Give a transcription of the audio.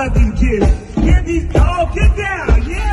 Love these kids. Get these, oh, get down, yeah.